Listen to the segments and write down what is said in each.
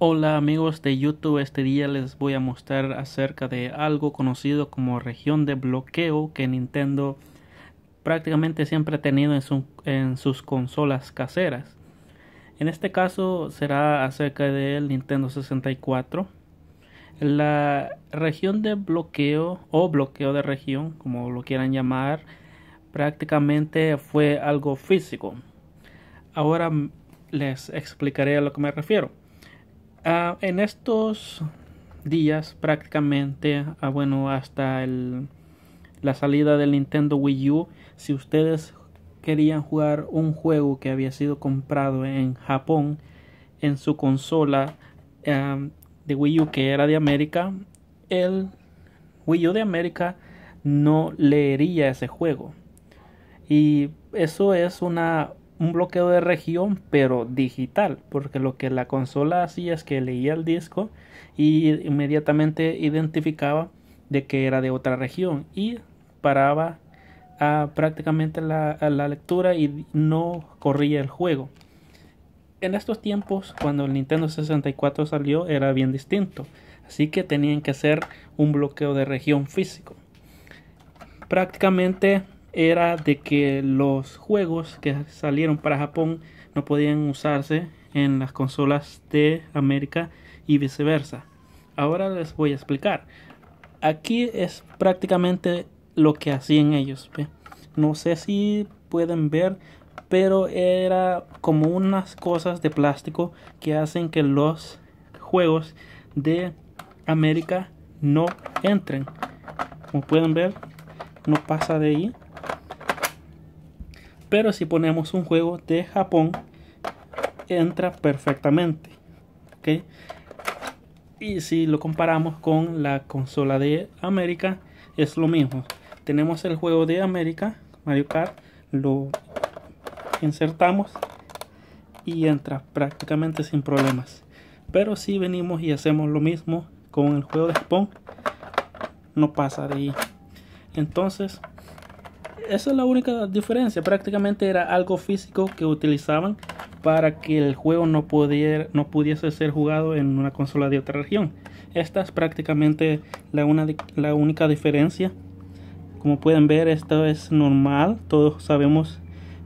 Hola amigos de YouTube, este día les voy a mostrar acerca de algo conocido como región de bloqueo que Nintendo prácticamente siempre ha tenido en, sus consolas caseras. En este caso será acerca del Nintendo 64. La región de bloqueo o bloqueo de región, como lo quieran llamar, prácticamente fue algo físico. Ahora les explicaré a lo que me refiero. Ah, en estos días prácticamente, ah, bueno, hasta la salida del Nintendo Wii U, si ustedes querían jugar un juego que había sido comprado en Japón en su consola ah, de Wii U que era de América, el Wii U de América no leería ese juego. Y eso es una un bloqueo de región pero digital porque lo que la consola hacía es que leía el disco y inmediatamente identificaba de que era de otra región y paraba prácticamente la, la lectura y no corría el juego. En estos tiempos cuando el Nintendo 64 salió era bien distinto así que tenían que hacer un bloqueo de región físico. Prácticamente era de que los juegos que salieron para Japón no podían usarse en las consolas de América y viceversa. Ahora les voy a explicar. Aquí es prácticamente lo que hacían ellos. No sé si pueden ver, pero era como unas cosas de plástico que hacen que los juegos de América no entren. Como pueden ver, no pasa de ahí pero si ponemos un juego de Japón, entra perfectamente. Y si lo comparamos con la consola de América, es lo mismo. Tenemos el juego de América, Mario Kart, lo insertamos y entra prácticamente sin problemas. Pero si venimos y hacemos lo mismo con el juego de Japón, no pasa de ahí. Entonces, esa es la única diferencia. Prácticamente era algo físico que utilizaban para que el juego no, pudiera, no pudiese ser jugado en una consola de otra región. Esta es prácticamente la, una, la única diferencia. Como pueden ver, esto es normal. Todos sabemos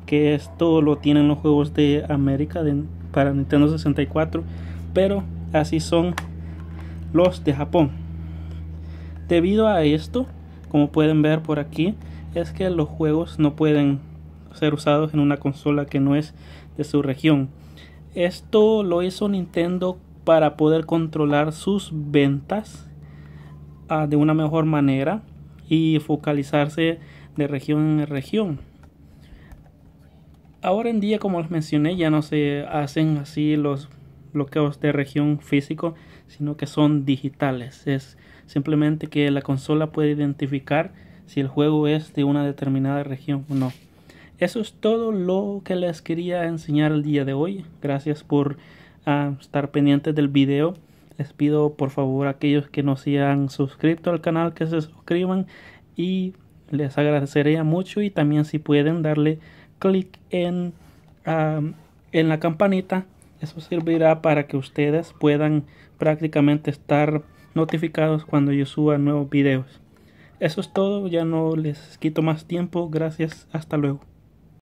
que esto lo tienen los juegos de América para Nintendo 64. Pero así son los de Japón. Debido a esto, como pueden ver por aquí, es que los juegos no pueden ser usados en una consola que no es de su región. Esto lo hizo Nintendo para poder controlar sus ventas ah, de una mejor manera y focalizarse de región en región. Ahora en día, como les mencioné, ya no se hacen así los bloqueos de región físico, sino que son digitales. Es simplemente que la consola puede identificar si el juego es de una determinada región o no. Eso es todo lo que les quería enseñar el día de hoy. Gracias por ah, estar pendientes del video. Les pido por favor a aquellos que no se han suscrito al canal que se suscriban y les agradecería mucho y también si pueden darle clic en, ah, en la campanita. Eso servirá para que ustedes puedan prácticamente estar notificados cuando yo suba nuevos videos. Eso es todo, ya no les quito más tiempo. Gracias, hasta luego.